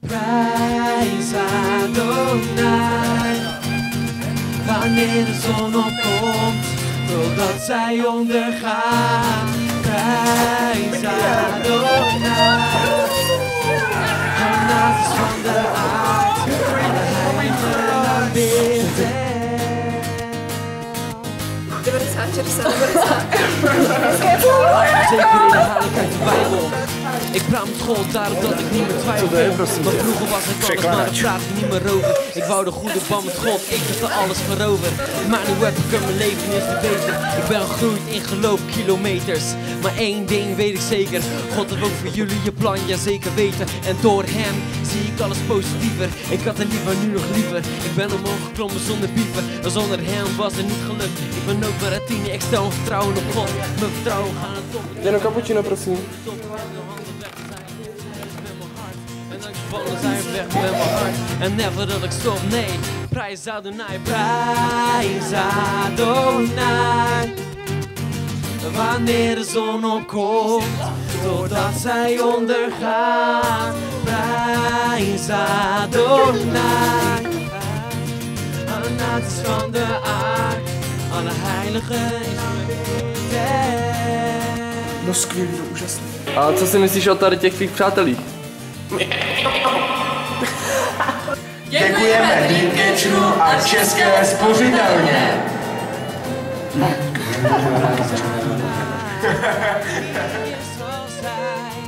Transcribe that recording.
Prijs Adonai. Wanneer de zon opkomt, totdat zij ondergaat. Prijs Adonai. Is van de aard, alle heiligen aanbidden. 94, 60, 90. Zeker in de heiligheid de Bijbel. Ik praat met God daarom dat ik niet meer twijfel. Maar vroeger was ik alles, maar praat er niet meer over. Ik wou de goede band met God, ik heb er alles voor over. Maar nu heb ik er mijn leven is te beter. Ik ben gegroeid in geloof kilometers. Maar één ding weet ik zeker. God heeft ook voor jullie je plan, ja zeker weten. En door hem zie ik alles positiever. Ik had het liever nu nog liever. Ik ben omhoog geklommen zonder piepen. Maar zonder hem was het niet gelukt. Ik ben ook maar een tiener, ik stel mijn vertrouwen op God. Mijn vertrouwen gaat het op. Jedno cappuccino, prosím. En dan gevallen zijn weg met mijn hart. En never dat ik stop, nee. Prijs Adonai, prijs Adonai. Wanneer de zon opkomt, totdat zij ondergaat. Prijs Adonai. Anaat is van de aard, alle heiligen is No skvělý, no úžasný. A co si myslíš o tady těch tvých přátelích? Děkujeme Dreamcatcheru a České spořitelně. is zoals hij, niemand